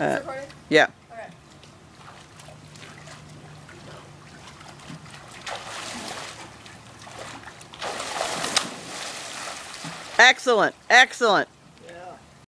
Uh, yeah. Excellent. Excellent.